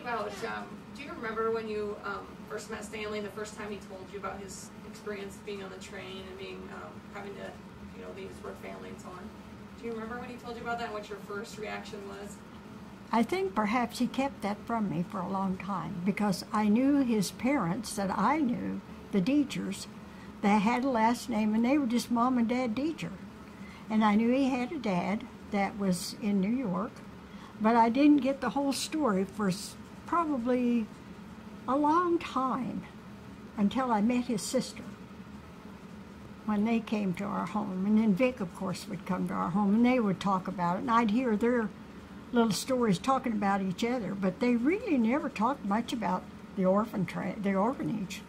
about, um, do you remember when you um, first met Stanley, the first time he told you about his experience being on the train and being, um, having to, you know, leave his work family and so on? Do you remember when he told you about that and what your first reaction was? I think perhaps he kept that from me for a long time because I knew his parents that I knew, the Deegers, they had a last name and they were just mom and dad Deeger. And I knew he had a dad that was in New York, but I didn't get the whole story for probably a long time until I met his sister when they came to our home. And then Vic, of course, would come to our home and they would talk about it. And I'd hear their little stories talking about each other, but they really never talked much about the orphan the orphanage.